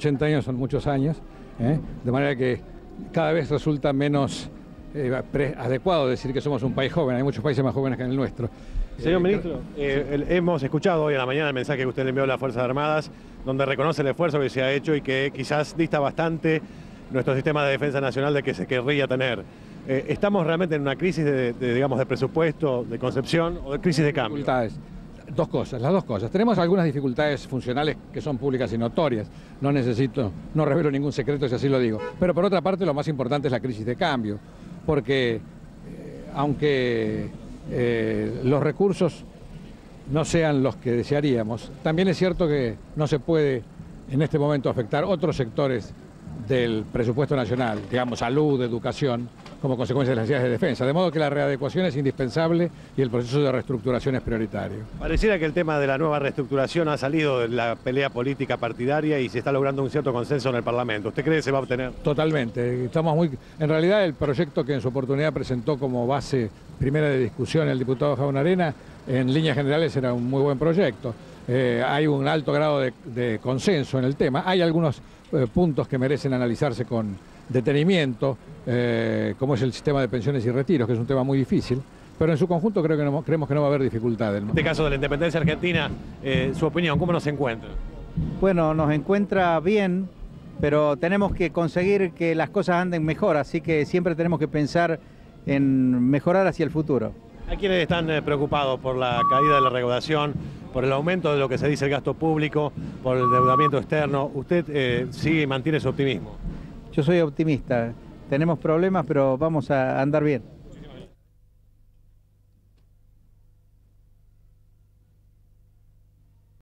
80 años son muchos años, ¿eh? de manera que cada vez resulta menos eh, pre- adecuado decir que somos un país joven. Hay muchos países más jóvenes que el nuestro. Señor Eh, ministro, eh, el- hemos escuchado hoy a la mañana el mensaje que usted le envió a las Fuerzas Armadas, donde reconoce el esfuerzo que se ha hecho y que quizás dista bastante nuestro sistema de defensa nacional de que se querría tener. ¿Estamos realmente en una crisis de, de, digamos, de presupuesto, de concepción o de crisis de cambio? Dos cosas, las dos cosas. Tenemos algunas dificultades funcionales que son públicas y notorias. No necesito, no revelo ningún secreto si así lo digo. Pero por otra parte, lo más importante es la crisis de cambio. Porque eh, aunque eh, los recursos no sean los que desearíamos, también es cierto que no se puede en este momento afectar otros sectores del presupuesto nacional, digamos salud, educación, como consecuencia de las necesidades de defensa. De modo que la readecuación es indispensable y el proceso de reestructuración es prioritario. Pareciera que el tema de la nueva reestructuración ha salido de la pelea política partidaria y se está logrando un cierto consenso en el Parlamento. ¿Usted cree que se va a obtener? Totalmente. Estamos muy. En realidad, el proyecto que en su oportunidad presentó como base primera de discusión el diputado Jaun Arena, en líneas generales era un muy buen proyecto. Eh, hay un alto grado de, de consenso en el tema. Hay algunos eh, puntos que merecen analizarse con detenimiento, eh, como es el sistema de pensiones y retiros, que es un tema muy difícil. Pero en su conjunto creo que no- creemos que no va a haber dificultades. En este caso de la independencia argentina, eh, su opinión, ¿cómo nos encuentra? Bueno, nos encuentra bien, pero tenemos que conseguir que las cosas anden mejor, así que siempre tenemos que pensar en mejorar hacia el futuro. Hay quienes están eh, preocupados por la caída de la recaudación, por el aumento de lo que se dice el gasto público, por el endeudamiento externo. ¿Usted eh, sigue y mantiene su optimismo? Yo soy optimista, tenemos problemas, pero vamos a andar bien.